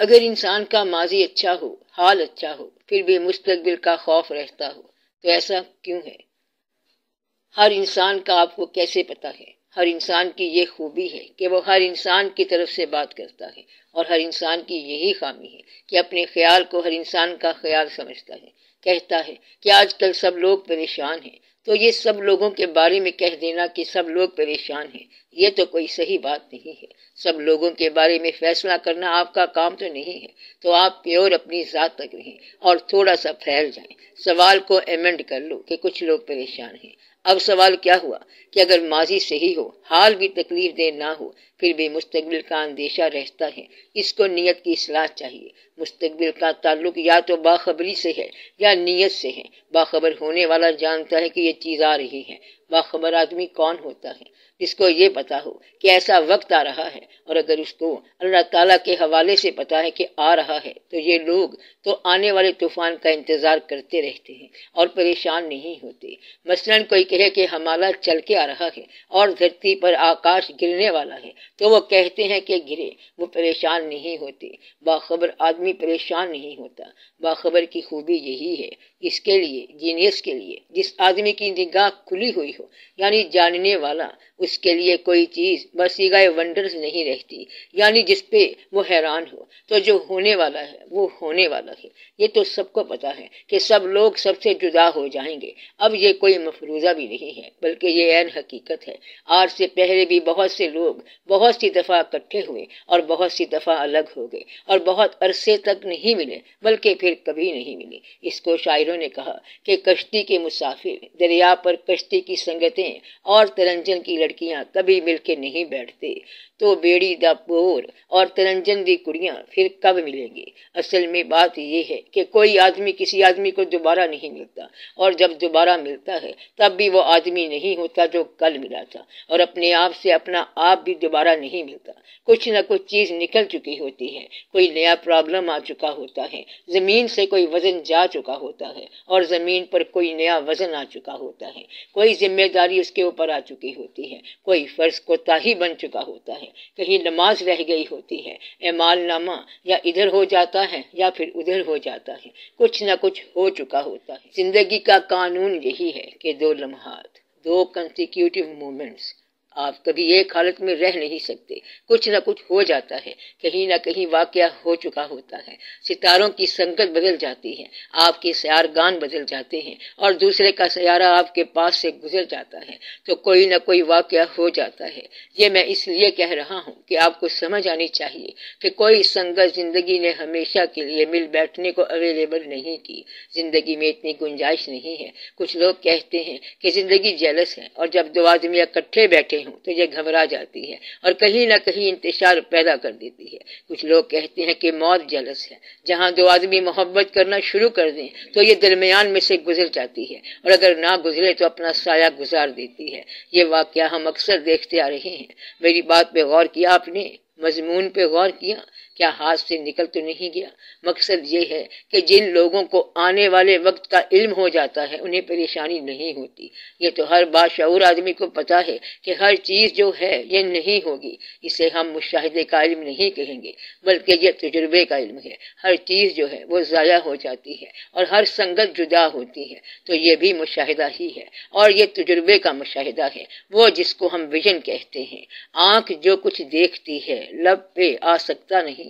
अगर इंसान का माजी अच्छा हो, हाल अच्छा हो, फिर भी मुस्तकबिल का खौफ रहता हो तो ऐसा क्यों है? हर इंसान का आपको कैसे पता है? हर इंसान की ये खूबी है कि वो हर इंसान की तरफ़ से बात करता है और हर इंसान की यही खामी है कि अपने ख्याल को हर इंसान का ख्याल समझता है, कहता है कि आजकल सब लोग परेशान हैं। तो ये सब लोगों के बारे में कह देना कि सब लोग परेशान हैं। ये तो कोई सही बात नहीं है। सब लोगों के बारे में फैसला करना आपका काम तो नहीं है तो आप प्योर अपनी ज़ात तक रहें और थोड़ा सा फैल जाएँ। सवाल को एमेंड कर लो कि कुछ लोग परेशान हैं। अब सवाल क्या हुआ? कि अगर माजी सही हो, हाल भी तकलीफ़ दे ना हो, फिर भी मुस्तबिल का अंदेशा रहता है। इसको नीयत की असलाह चाहिए। मुस्तबिल का ताल्लुक या तो बाखबरी से है या नीयत से है। बाखबर होने वाला जानता है कि ये चीज़ आ रही है। बाखबर आदमी कौन होता है? जिसको ये पता हो कि ऐसा वक्त आ रहा है, और अगर उसको अल्लाह ताला के हवाले से पता है कि आ रहा है तो ये लोग तो आने वाले तूफ़ान का इंतज़ार करते रहते हैं और परेशान नहीं होते। मसलन कोई कहे कि हमारा चल के आ रहा है और धरती पर आकाश गिरने वाला है तो वो कहते हैं कि गिरे, वो परेशान नहीं होते। बाखबर आदमी परेशान नहीं होता। बाखबर की खूबी यही है, इसके लिए, जीनियस के लिए, जिस आदमी की निगाह खुली हुई हो यानी जानने वाला उसके लिए कोई चीज़ बस गाय वंडर्स नहीं रहती। यानी जिस पे वो हैरान हो। तो जो होने वाला है, वो होने वाला है। ये तो सबको पता है कि सब लोग सबसे जुदा हो जाएँगे। अब ये कोई मफरूजा भी नहीं है, बल्कि ये एन हकीकत है। आज से पहले भी बहुत से लोग बहुत सी दफ़ा इकट्ठे हुए और बहुत सी दफ़ा अलग हो गए और बहुत अरसे तक नहीं मिले, बल्कि फिर कभी नहीं मिले। इसको शायरों ने कहा कि कश्ती के मुसाफिर, दरिया पर कश्ती की संगतें और तिरंजन की लड़कियाँ कभी मिलके नहीं बैठते। तो बेड़ी द पोर और तरंजन दी कुड़ियाँ फिर कब मिलेंगी? असल में बात यह है कि कोई आदमी किसी आदमी को दोबारा नहीं मिलता। और जब दोबारा मिलता है, तब भी वो आदमी नहीं होता जो कल मिला था। और अपने आप से अपना आप भी दोबारा नहीं मिलता। कुछ न कुछ चीज़ निकल चुकी होती है। कोई नया प्रॉब्लम आ चुका होता है। ज़मीन से कोई वज़न जा चुका होता है। और ज़मीन पर कोई नया वज़न आ चुका होता है। कोई ज़िम्मेदारी उसके ऊपर आ चुकी होती है। कोई फ़र्ज़ कोताही बन चुका होता है। कहीं नमाज़ रह गई होती है। एमाल नामा या इधर हो जाता है, या फिर उधर हो जाता है। कुछ ना कुछ हो चुका होता है। ज़िंदगी का कानून यही है कि दो लम्हात, दो कंस्टिक्यूटिव मोमेंट्स आप कभी एक हालत में रह नहीं सकते। कुछ ना कुछ हो जाता है। कहीं ना कहीं वाक्य हो चुका होता है। सितारों की संगत बदल जाती है। आपके सयारगान बदल जाते हैं और दूसरे का सयारा आपके पास से गुजर जाता है। तो कोई ना कोई वाक्य हो जाता है। ये मैं इसलिए कह रहा हूँ कि आपको समझ आनी चाहिए कि कोई संगत ज़िंदगी ने हमेशा के लिए मिल बैठने को अवेलेबल नहीं की। ज़िंदगी में इतनी गुंजाइश नहीं है। कुछ लोग कहते हैं कि ज़िंदगी जेलस है और जब दो आदमी इकट्ठे बैठे हूँ तो ये घबरा जाती है और कहीं ना कहीं इंतज़ार पैदा कर देती है। कुछ लोग कहते हैं कि मौत जलस है। जहाँ दो आदमी मोहब्बत करना शुरू कर दें तो ये दरमियान में से गुजर जाती है। और अगर ना गुजरे तो अपना साया गुजार देती है। ये वाक्य हम अक्सर देखते आ रहे हैं। मेरी बात पे गौर किया आपने, मजमून पे गौर किया। क्या हाथ से निकल तो नहीं गया? मकसद ये है कि जिन लोगों को आने वाले वक्त का इल्म हो जाता है, उन्हें परेशानी नहीं होती। ये तो हर बाशूर आदमी को पता है कि हर चीज़ जो है, ये नहीं होगी। इसे हम मुशाहिदे का इल्म नहीं कहेंगे, बल्कि ये तजुर्बे का इल्म है। हर चीज़ जो है, वो ज़ाया हो जाती है और हर संगत जुदा होती है। तो ये भी मुशाहिदा ही है और ये तजुर्बे का मुशाहिदा है। वो जिसको हम विजन कहते हैं। आँख जो कुछ देखती है, लब पे आ सकता नहीं।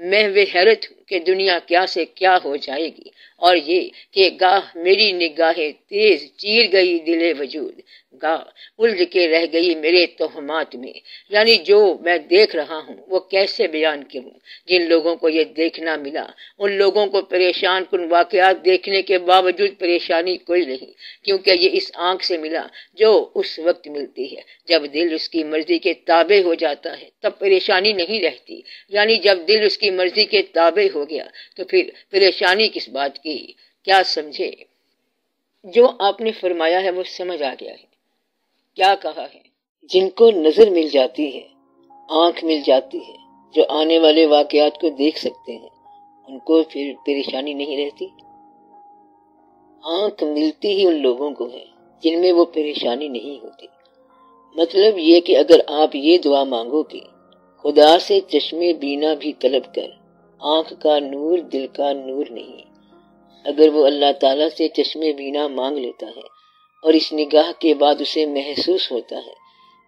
मैं वे हैरत कि दुनिया क्या से क्या हो जाएगी। और ये कि गाह मेरी निगाहें तेज चीर गई दिले वजूद। गाह उलझ के रह गई मेरे तोहमात में। यानी जो मैं देख रहा हूँ, वो कैसे बयान करूँ? जिन लोगों को ये देखना मिला, उन लोगों को परेशान कुन वाकयात देखने के बावजूद परेशानी कोई नहीं, क्योंकि ये इस आँख से मिला जो उस वक्त मिलती है। जब दिल उसकी मर्ज़ी के ताबे हो जाता है, तब परेशानी नहीं रहती। यानी जब दिल उसकी मर्ज़ी के ताबे हो गया तो फिर परेशानी किस बात की? क्या समझे? जो आपने फरमाया है वो समझ आ गया है। क्या कहा है? जिनको नज़र मिल जाती है, आँख मिल जाती है, जो आने वाले वाकयात को देख सकते हैं, उनको फिर परेशानी नहीं रहती? आँख मिलती ही उन लोगों को है, जिनमें वो परेशानी नहीं होती। मतलब ये कि अगर आप ये दुआ मांगो कि खुदा से चश्मे बीना भी तलब कर। आँख का नूर, दिल का नूर नहीं। अगर वो अल्लाह ताला से चश्मे बीना मांग लेता है और इस निगाह के बाद उसे महसूस होता है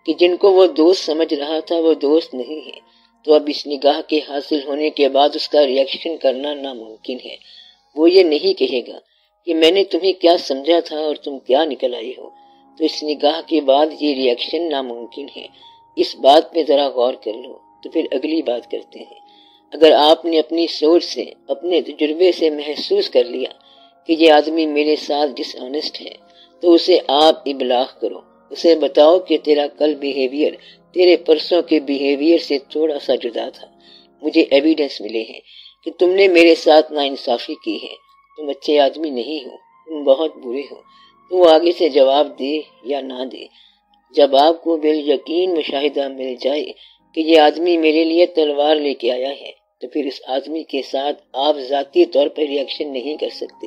कि जिनको वो दोस्त समझ रहा था, वो दोस्त नहीं है तो अब इस निगाह के हासिल होने के बाद उसका रिएक्शन करना नामुमकिन है। वो ये नहीं कहेगा कि मैंने तुम्हें क्या समझा था और तुम क्या निकल आई हो। तो इस निगाह के बाद ये रिएक्शन नामुमकिन है। इस बात पे ज़रा गौर कर लो। तो फिर अगली बात करते हैं। अगर आपने अपनी सोच से, अपने तजुर्बे से महसूस कर लिया कि ये आदमी मेरे साथ डिसऑनेस्ट है तो उसे आप इबलाग करो। उसे बताओ कि तेरा कल बिहेवियर तेरे परसों के बिहेवियर से थोड़ा सा जुदा था। मुझे एविडेंस मिले हैं कि तुमने मेरे साथ नाइंसाफी की है। तुम अच्छे आदमी नहीं हो, तुम बहुत बुरे हो। तुम आगे से जवाब दे या ना दे। जब आपको बिल यकीन मुशाहिदा मिल जाए कि ये आदमी मेरे लिए तलवार लेके आया है तो फिर इस आदमी के साथ आप जाती तौर पर रिएक्शन नहीं कर सकते,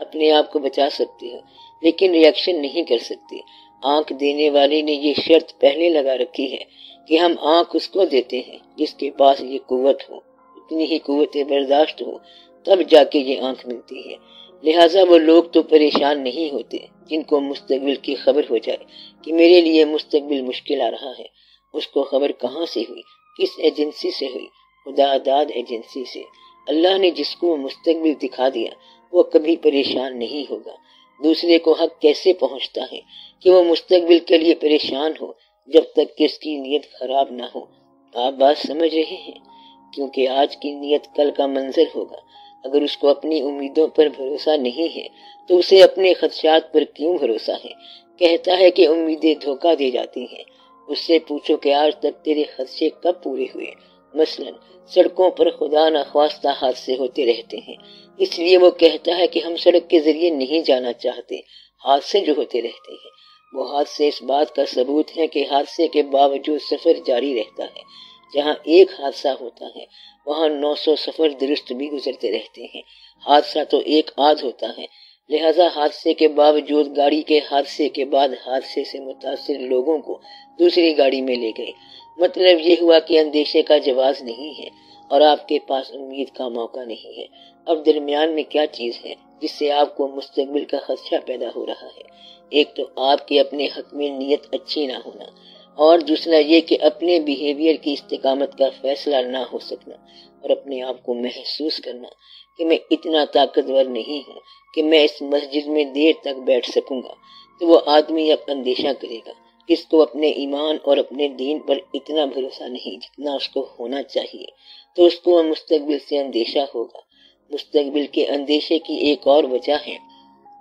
अपने आप को बचा सकते हो। लेकिन रिएक्शन नहीं कर सकते। आँख देने वाले ने ये शर्त पहले लगा रखी है कि हम आँख उसको देते हैं जिसके पास ये कुवत हो। उतनी ही कुत बर्दाश्त हो, तब जाके ये आँख मिलती है। लिहाजा वो लोग तो परेशान नहीं होते, जिनको मुस्तबिल की खबर हो जाए कि मेरे लिए मुस्तबिल मुश्किल आ रहा है। उसको खबर कहाँ से हुई? किस एजेंसी से हुई? खुदादाद एजेंसी से। अल्लाह ने जिसको मुस्तकबिल दिखा दिया, वो कभी परेशान नहीं होगा। दूसरे को हक कैसे पहुँचता है कि वो मुस्तबिल के लिए परेशान हो, जब तक कि उसकी नीयत खराब ना हो? आप बात समझ रहे हैं? क्योंकि आज की नीयत कल का मंजर होगा। अगर उसको अपनी उम्मीदों पर भरोसा नहीं है तो उसे अपने खदशात पर क्यों भरोसा है? कहता है कि उम्मीदें धोखा दे जाती हैं। उससे पूछो कि आज तक तेरे खदशे कब पूरे हुए? मसलन, सड़कों पर खुदा न खास्ता हादसे होते रहते हैं। इसलिए वो कहता है कि हम सड़क के ज़रिए नहीं जाना चाहते, हादसे जो होते रहते हैं। वो हादसे इस बात का सबूत है कि हादसे के बावजूद सफ़र जारी रहता है। जहाँ एक हादसा होता है, वहाँ 900 सफ़र दुरुस्त भी गुजरते रहते हैं। हादसा तो एक आध होता है लिहाजा हादसे के बावजूद गाड़ी के हादसे के बाद हादसे से मुतासर लोगों को दूसरी गाड़ी में ले गए। मतलब ये हुआ कि अंदेशे का जवाब नहीं है और आपके पास उम्मीद का मौका नहीं है। अब दरमियान में क्या चीज़ है जिससे आपको मुस्तकबिल का खदशा पैदा हो रहा है? एक तो आपके अपने हक में नीयत अच्छी ना होना और दूसरा ये कि अपने बिहेवियर की इस्तेकामत का फैसला ना हो सकना और अपने आप को महसूस करना। कि मैं इतना ताकतवर नहीं हूँ कि मैं इस मस्जिद में देर तक बैठ सकूँगा। तो वो आदमी अब अंदेशा करेगा किसको अपने ईमान और अपने दीन पर इतना भरोसा नहीं जितना उसको होना चाहिए। तो उसको मुस्तकबिल से अंदेशा होगा। मुस्तकबिल के अंदेशे की एक और वजह है।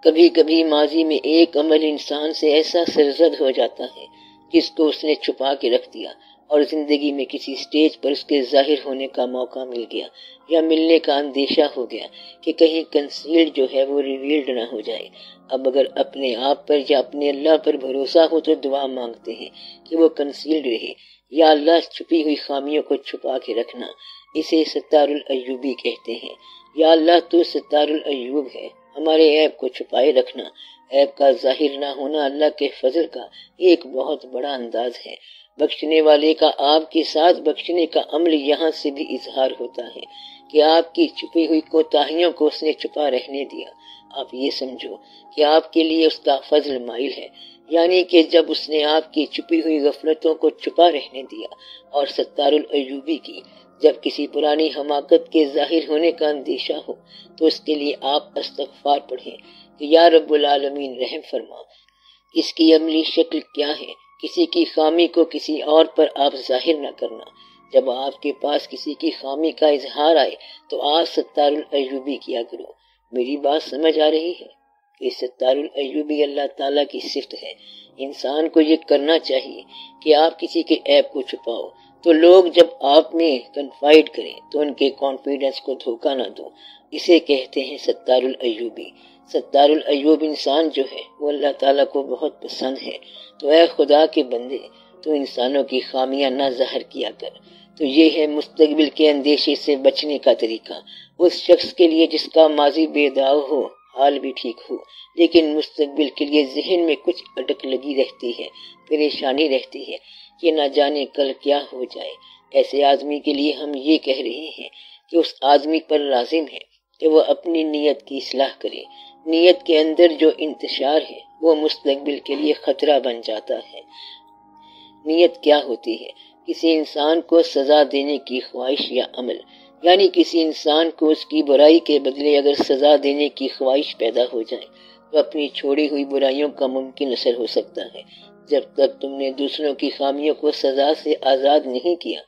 कभी कभी माजी में एक अमल इंसान से ऐसा सरजद हो जाता है जिसको उसने छुपा के रख दिया। और ज़िंदगी में किसी स्टेज पर उसके ज़ाहिर होने का मौका मिल गया, या मिलने का अंदेशा हो गया कि कहीं कंसील्ड जो है वो रिवील्ड ना हो जाए। अब अगर अपने आप पर या अपने अल्लाह पर भरोसा हो तो दुआ मांगते हैं कि वो कंसील्ड रहे, या अल्लाह छुपी हुई खामियों को छुपा के रखना, इसे सत्तारुल अयूबी कहते हैं। या अल्लाह तो सत्तारुल अयूब है, हमारे ऐप को छुपाए रखना ऐप का ज़ाहिर ना होना अल्लाह के फजल का एक बहुत बड़ा अंदाज है। बख्शने वाले का आपके साथ बख्शने का अमल यहाँ से भी इजहार होता है कि आपकी छुपी हुई कोताहियों को उसने छुपा रहने दिया। आप ये समझो कि आपके लिए उसका फजल माइल है। यानी कि जब उसने आपकी छुपी हुई गफलतों को छुपा रहने दिया और सत्तारुल अयूबी की, जब किसी पुरानी हमाकत के ज़ाहिर होने का अंदेशा हो तो उसके लिए आप अस्तगफार पढ़ें। कि या रब्बुल आलमीन रहम फरमा। इसकी अमली शक्ल क्या है? किसी की खामी को किसी और पर आप ज़ाहिर न करना। जब आपके पास किसी की खामी का इजहार आए तो आप सत्तारुल अयूबी किया करो मेरी बात समझ आ रही है कि सत्तारुल अयूबी अल्लाह ताला की सिफ्त है। इंसान को ये करना चाहिए कि आप किसी के ऐप को छुपाओ। तो लोग जब आप में कन्फाइड करें तो उनके कॉन्फिडेंस को धोखा ना दो। इसे कहते हैं सत्तारुल अयूबी सत्तारुल अयूब इंसान जो है, वो अल्लाह ताला को बहुत पसंद है। तो ऐ खुदा के बंदे तो इंसानों की खामियाँ ना ज़ाहिर किया कर। तो ये है मुस्तकबिल के अंदेशे से बचने का तरीका। उस शख्स के लिए जिसका माजी बेदाव हो, हाल भी ठीक हो, लेकिन मुस्तकबिल के लिए जहन में कुछ अटक लगी रहती है, परेशानी रहती है कि ना जाने कल क्या हो जाए। ऐसे आदमी के लिए हम ये कह रहे हैं कि उस आदमी पर लाजिम है कि वह अपनी नीयत की इसलाह करे। नीयत के अंदर जो इंतशार है, वो मुस्तकबिल के लिए खतरा बन जाता है। नीयत क्या होती है? किसी इंसान को सजा देने की ख्वाहिश या अमल, यानी किसी इंसान को उसकी बुराई के बदले अगर सजा देने की ख्वाहिश पैदा हो जाए तो अपनी छोड़ी हुई बुराइयों का मुमकिन असर हो सकता है। जब तक तुमने दूसरों की खामियों को सजा से आज़ाद नहीं किया,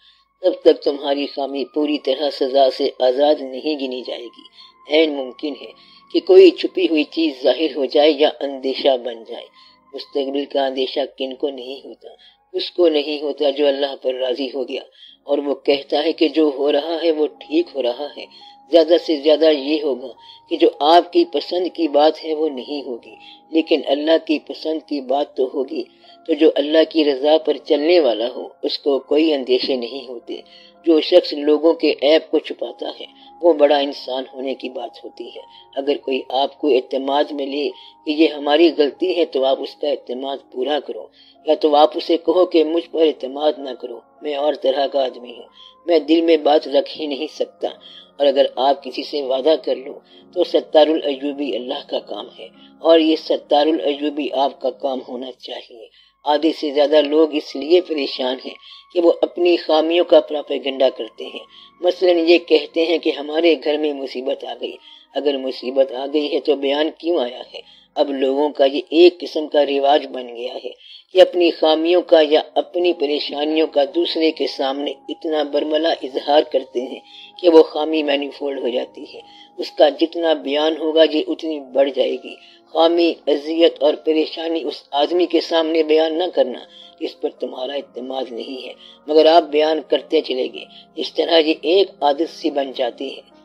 तब तक तुम्हारी खामी पूरी तरह सजा से आज़ाद नहीं गिनी जाएगी। मुमकिन है कि कोई छुपी हुई चीज़ ज़ाहिर हो जाए या अंदेशा बन जाए। मुस्तबिल का अंदेशा किन को नहीं होता? उसको नहीं होता जो अल्लाह पर राज़ी हो गया? और वो कहता है कि जो हो रहा है वो ठीक हो रहा है। ज़्यादा से ज़्यादा ये होगा कि जो आपकी पसंद की बात है वो नहीं होगी। लेकिन अल्लाह की पसंद की बात तो होगी। तो जो अल्लाह की रजा पर चलने वाला हो, उसको कोई अंदेशे नहीं होते। जो शख्स लोगों के ऐप को छुपाता है, वो बड़ा इंसान होने की बात होती है। अगर कोई आपको एतमाद में ले कि ये हमारी गलती है तो आप उसका एतम पूरा करो। या तो आप उसे कहो कि मुझ पर अतमाद ना करो। मैं और तरह का आदमी हूँ। मैं दिल में बात रख ही नहीं सकता। और अगर आप किसी से वादा कर लो तो सत्तारुल अयूबी अल्लाह का काम है। और ये सत्तारुल अयूबी आपका काम होना चाहिए। आधे से ज़्यादा लोग इसलिए परेशान हैं कि वो अपनी खामियों का प्रापेगंडा करते हैं। मसलन ये कहते हैं कि हमारे घर में मुसीबत आ गई। अगर मुसीबत आ गई है तो बयान क्यों आया है? अब लोगों का ये एक किस्म का रिवाज बन गया है कि अपनी खामियों का या अपनी परेशानियों का दूसरे के सामने इतना बरमला इजहार करते हैं कि वो खामी मैनिफोल्ड हो जाती है। उसका जितना बयान होगा ये उतनी बढ़ जाएगी। खामी, अजियत और परेशानी उस आदमी के सामने बयान न करना, इस पर तुम्हारा इतमाद नहीं है। मगर आप बयान करते चले गए। इस तरह ये एक आदत सी बन जाती है।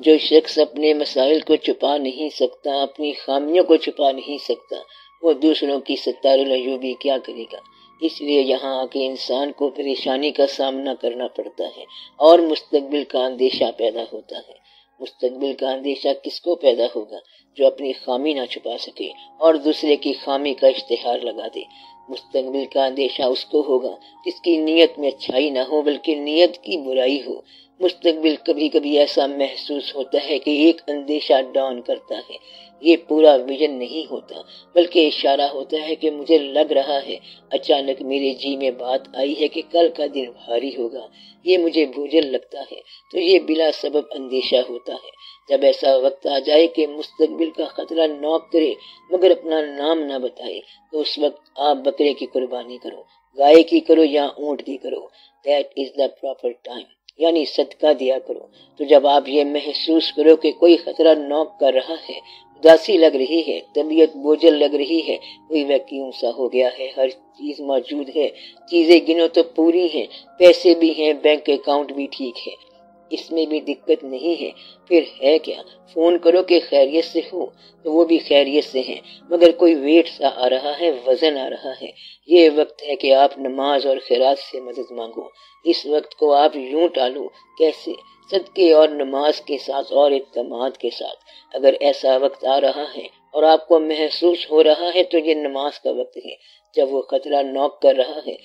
जो शख्स अपने मसाइल को छुपा नहीं सकता, अपनी खामियों को छुपा नहीं सकता, वो दूसरों की सत्तारूबी क्या करेगा? इसलिए यहाँ आके इंसान को परेशानी का सामना करना पड़ता है और मुस्तबिल का अंदेशा पैदा होता है। मुस्तबिल का अंदेशा किसको पैदा होगा? जो अपनी खामी ना छुपा सके और दूसरे की खामी का इश्तेहार लगा दे। मुस्तकबिल का अंदेशा उसको होगा जिसकी नीयत में अच्छाई ना हो, बल्कि नीयत की बुराई हो। मुस्तकबिल कभी कभी ऐसा महसूस होता है कि एक अंदेशा डाउन करता है। ये पूरा विजन नहीं होता, बल्कि इशारा होता है कि मुझे लग रहा है, अचानक मेरे जी में बात आई है कि कल का दिन भारी होगा। ये मुझे भूजल लगता है तो ये बिला सबब अंदेशा होता है। जब ऐसा वक्त आ जाए कि मुस्तकबिल का खतरा नौक करे, मगर अपना नाम ना बताए तो उस वक्त आप बकरे की कुर्बानी करो, गाय की करो या ऊँट की करो। That is the proper time यानी सदका दिया करो। तो जब आप ये महसूस करो कि कोई खतरा नौक कर रहा है, उदासी लग रही है, तबीयत बोझल लग रही है, कोई वैक्यूम सा हो गया है, हर चीज़ मौजूद है, चीज़ें गिनो तो पूरी हैं, पैसे भी हैं, बैंक अकाउंट भी ठीक है। इसमें भी दिक्कत नहीं है। फिर है क्या? फ़ोन करो कि खैरियत से हो तो वो भी खैरियत से हैं। मगर कोई वेट सा आ रहा है, वज़न आ रहा है। ये वक्त है कि आप नमाज़ और खैरात से मदद मांगो। इस वक्त को आप यूँ टालो, कैसे? सदके और नमाज़ के साथ और इतमाद के साथ। अगर ऐसा वक्त आ रहा है और आपको महसूस हो रहा है तो ये नमाज़ का वक्त है। जब वो खतरा नॉक कर रहा है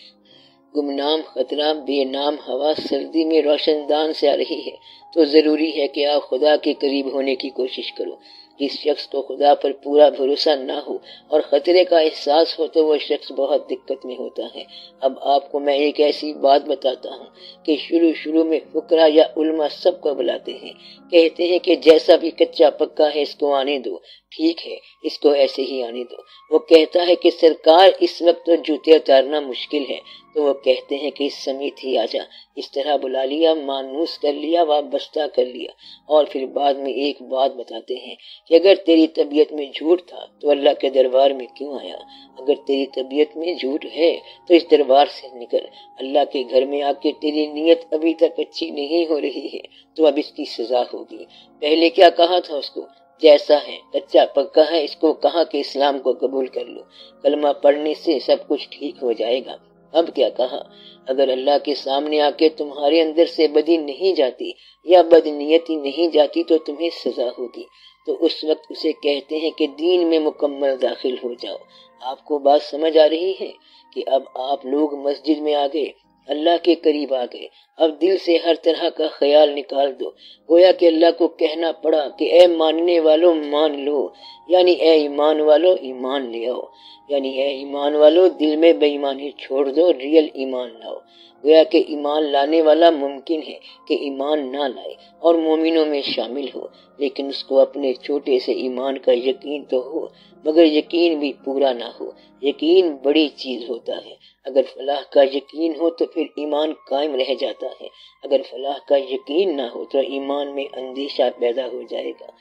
गुमनाम खतरा बेनाम हवा सर्दी में रोशनदान से आ रही है। तो ज़रूरी है कि आप खुदा के करीब होने की कोशिश करो। जिस शख्स को खुदा पर पूरा भरोसा ना हो और खतरे का एहसास हो तो वह शख्स बहुत दिक्कत में होता है। अब आपको मैं एक ऐसी बात बताता हूँ कि शुरू शुरू में फुकरा या उल्मा सबको बुलाते हैं। कहते हैं कि जैसा भी कच्चा पक्का है, इसको आने दो। ठीक है, इसको ऐसे ही आने दो। वो कहता है कि, सरकार, इस वक्त तो जूते उतारना मुश्किल है। तो वो कहते हैं कि समीत ही आ जा इस तरह बुला लिया, मानूस कर लिया वाबस्ता कर लिया। और फिर बाद में एक बात बताते हैं कि, अगर तेरी तबीयत में झूठ था तो अल्लाह के दरबार में क्यों आया? अगर तेरी तबीयत में झूठ है तो इस दरबार से निकल। अल्लाह के घर में आके तेरी नीयत अभी तक अच्छी नहीं हो रही है तो अब इसकी सजा होगी। पहले क्या कहा था उसको? जैसा है। कच्चा पक्का है इसको, कहा कि इस्लाम को कबूल कर लो? कलमा पढ़ने से सब कुछ ठीक हो जाएगा। अब क्या कहा? अगर अल्लाह के सामने आके तुम्हारे अंदर से बदी नहीं जाती या बदनीयती नहीं जाती तो तुम्हें सजा होगी। तो उस वक्त उसे कहते हैं कि दीन में मुकम्मल दाखिल हो जाओ। आपको बात समझ आ रही है कि अब आप लोग मस्जिद में आ गए अल्लाह के करीब आ गए। अब दिल से हर तरह का ख्याल निकाल दो। गोया कि अल्लाह को कहना पड़ा कि, ए मानने वालों, मान लो। यानी ए ईमान वालों, ईमान ले आओ। यानी ए ईमान वालों, दिल में बेईमानी छोड़ दो, रियल ईमान लाओ। गोया के ईमान लाने वाला मुमकिन है कि ईमान ना लाए और मोमिनों में शामिल हो, लेकिन उसको अपने छोटे से ईमान का यकीन तो हो, मगर यकीन भी पूरा ना हो। यकीन बड़ी चीज़ होता है। अगर फलाह का यकीन हो तो फिर ईमान कायम रह जाता है। अगर फलाह का यकीन ना हो तो ईमान में अंदेशा पैदा हो जाएगा।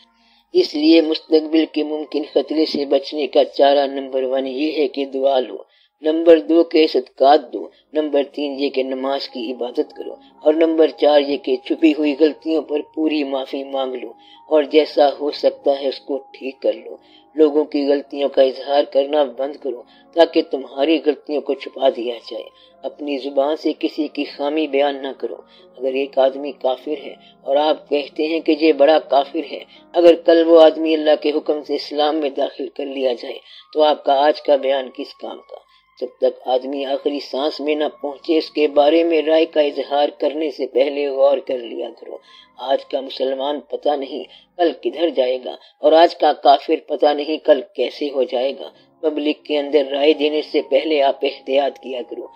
इसलिए मुस्तकबिल के मुमकिन खतरे से बचने का चारा नंबर वन ये है कि दुआ लो। नंबर दो के सदकात दो, नंबर तीन ये के नमाज़ की इबादत करो, और नंबर चार ये के छुपी हुई गलतियों पर पूरी माफ़ी मांग लो, और जैसा हो सकता है उसको ठीक कर लो। लोगों की गलतियों का इजहार करना बंद करो, ताकि तुम्हारी गलतियों को छुपा दिया जाए। अपनी ज़ुबान से किसी की खामी बयान न करो। अगर एक आदमी काफिर है, और आप कहते हैं कि ये बड़ा काफिर है, अगर कल वो आदमी अल्लाह के हुक्म से इस्लाम में दाखिल कर लिया जाए तो आपका आज का बयान किस काम का? जब तक आदमी आखिरी सांस में न पहुँचे, इसके बारे में राय का इजहार करने से पहले गौर कर लिया करो। आज का मुसलमान पता नहीं कल किधर जाएगा, और आज का काफिर पता नहीं कल कैसे हो जाएगा। पब्लिक के अंदर राय देने से पहले आप एहतियात किया करो।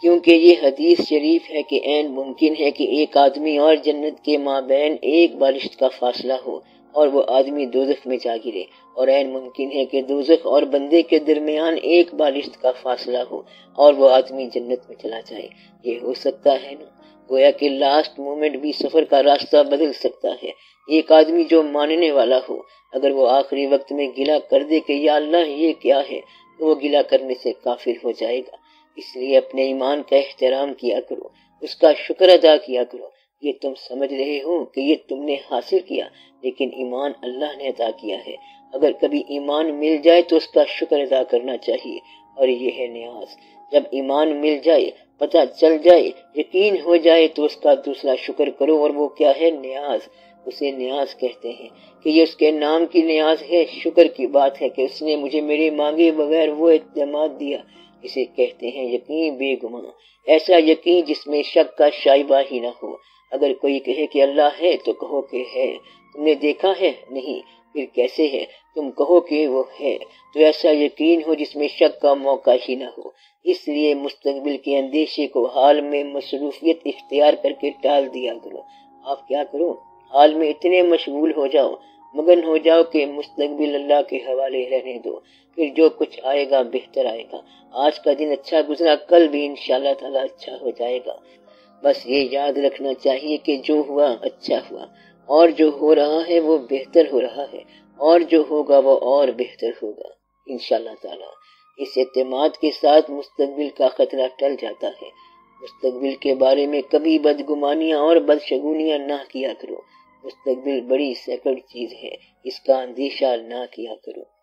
क्योंकि ये हदीस शरीफ है कि एन मुमकिन है कि एक आदमी और जन्नत के माबैन एक बारिश का फासला हो। और वो आदमी दोजख में जा गिरे। और ऐन मुमकिन है कि दोजख और बंदे के दरमियान एक बारिश का फासला हो और वो आदमी जन्नत में चला जाए। ये हो सकता है ना? गोया कि लास्ट मोमेंट भी सफ़र का रास्ता बदल सकता है। एक आदमी जो मानने वाला हो, अगर वो आखिरी वक्त में गिला कर दे कि या अल्लाह, ये क्या है? तो वो गिला करने से काफिर हो जाएगा। इसलिए अपने ईमान का एहतराम किया करो, उसका शुक्र अदा किया करो। ये तुम समझ रहे हो कि ये तुमने हासिल किया, लेकिन ईमान अल्लाह ने अदा किया है। अगर कभी ईमान मिल जाए तो उसका शुक्र अदा करना चाहिए, और ये है न्याज। जब ईमान मिल जाए, पता चल जाए, यकीन हो जाए तो उसका दूसरा शुक्र करो, और वो क्या है? न्याज। उसे न्याज कहते हैं कि ये उसके नाम की न्याज है, शुक्र की बात है कि उसने मुझे मेरे मांगे बगैर वो इतम दिया। इसे कहते हैं यकीन बेगुमा ऐसा यकीन जिसमें शक का शाइबा ही ना हो। अगर कोई कहे कि अल्लाह है तो कहो कि है। तुमने देखा है? नहीं। फिर कैसे है? तुम कहो कि वो है। तो ऐसा यकीन हो जिसमें शक का मौका ही ना हो। इसलिए मुस्तकबिल के अंदेशे को हाल में मसरूफियत इख्तियार करके टाल दिया करो। आप क्या करो? हाल में इतने मशगूल हो जाओ। मगन हो जाओ कि मुस्तकबिल अल्लाह के हवाले रहने दो। फिर जो कुछ आएगा, बेहतर आएगा। आज का दिन अच्छा गुजरा, कल भी इंशाल्लाह ताला अच्छा हो जाएगा। बस ये याद रखना चाहिए कि जो हुआ अच्छा हुआ। और जो हो रहा है, वो बेहतर हो रहा है। और जो होगा, वो और बेहतर होगा इनशाला ताला। इस एतमाद के साथ मुस्तबिल का खतरा टल जाता है। मुस्तबिल के बारे में कभी बदगुमानियाँ और बदशगुनियाँ ना किया करो। मुस्तबिल बड़ी सैकड़ चीज़ है, इसका अंदेशा ना किया करो।